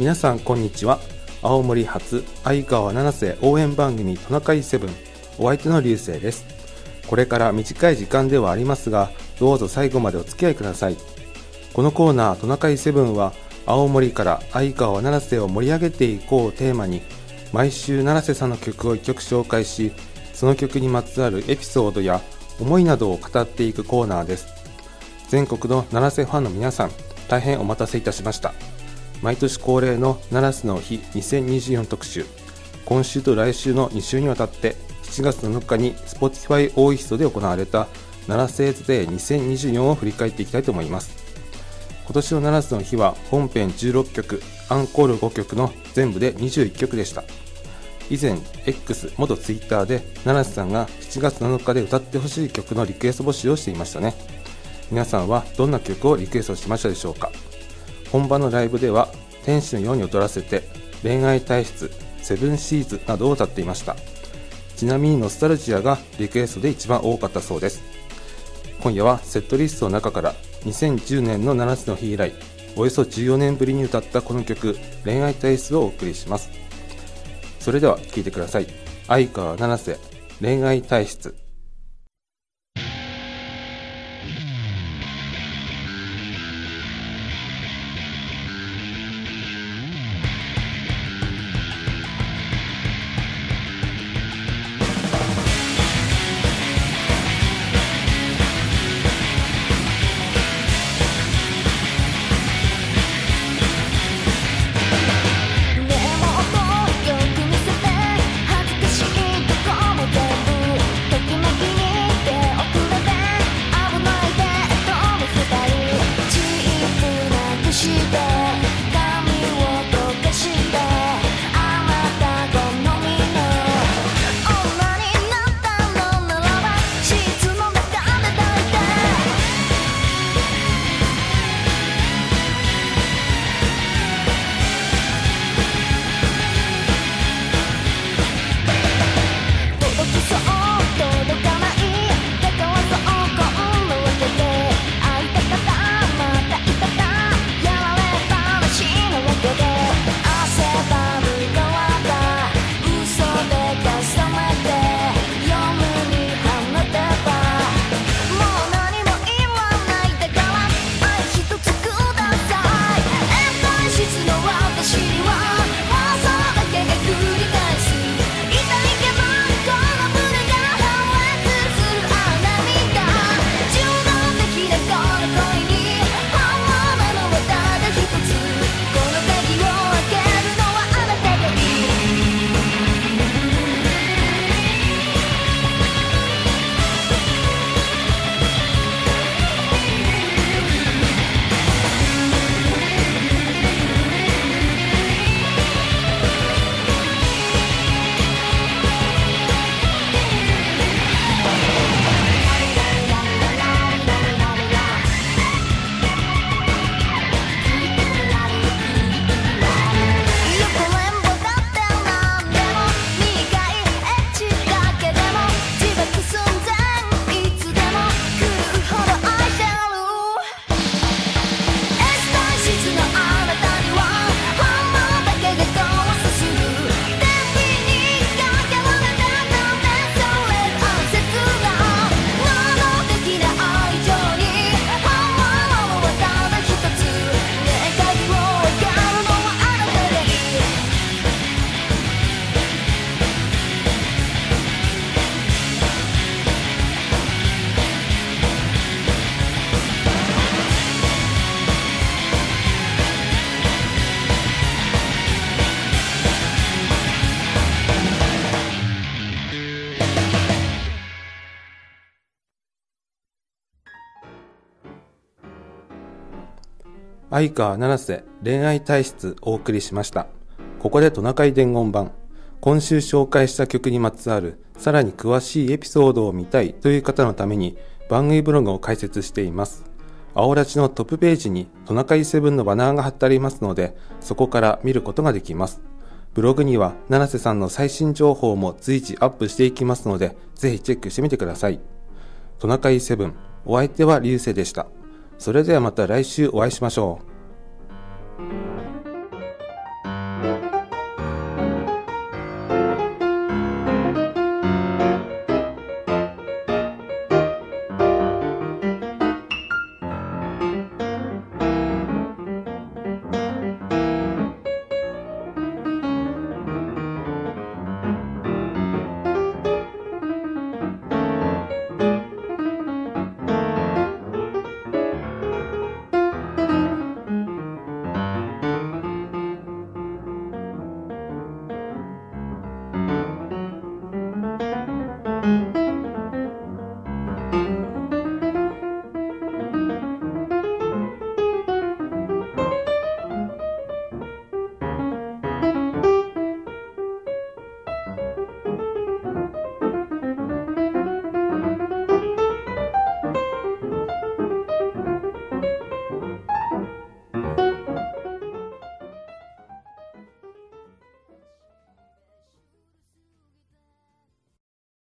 皆さんこんにちは。青森発相川七瀬応援番組トナカイセブンお相手の流星です。これから短い時間ではありますがどうぞ最後までお付き合いください。このコーナートナカイセブンは青森から相川七瀬を盛り上げていこうをテーマに毎週七瀬さんの曲を1曲紹介しその曲にまつわるエピソードや思いなどを語っていくコーナーです。全国の七瀬ファンの皆さん大変お待たせいたしました。毎年恒例の七瀬の日2024特集。今週と来週の2週にわたって7月7日に Spotify 大ヒストで行われた奈良製デー2024を振り返っていきたいと思います。今年の7つの日は本編16曲アンコール5曲の全部で21曲でした。以前 X 元 Twitter で七瀬さんが7月7日で歌ってほしい曲のリクエスト募集をしていましたね。皆さんはどんな曲をリクエストしましたでしょうか？本場のライブでは天使のように踊らせて恋愛体質セブンシーズなどを歌っていました。ちなみにノスタルジアがリクエストで一番多かったそうです。今夜はセットリストの中から2010年の7つの日以来およそ14年ぶりに歌ったこの曲「恋愛体質」をお送りします。それでは聴いてください。相川七瀬恋愛体質。相川七瀬恋愛体質お送りしました。ここでトナカイ伝言版。今週紹介した曲にまつわるさらに詳しいエピソードを見たいという方のために番組ブログを開設しています。青ラチのトップページにトナカイセブンのバナーが貼ってありますので、そこから見ることができます。ブログには七瀬さんの最新情報も随時アップしていきますので、ぜひチェックしてみてください。トナカイセブン、お相手は流星でした。それではまた来週お会いしましょう。